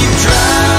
keep trying.